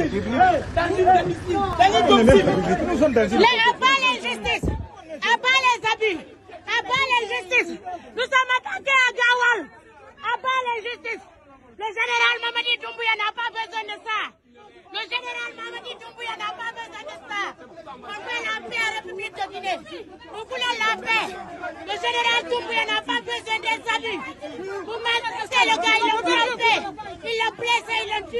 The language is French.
Nous sommes à abus, à bas. Nous sommes attaqués à Gawal, à bas les. Le général Mamadi Doumbouya n'a pas besoin de ça. Le général Mamadi Doumbouya n'a pas besoin de ça. On veut la paix à la République de Guinée. Vous voulez la paix. Le général Doumbouya n'a pas besoin des abus. Vous mettez le gars, il l'a frappé, il l'a blessé, il l'a tué.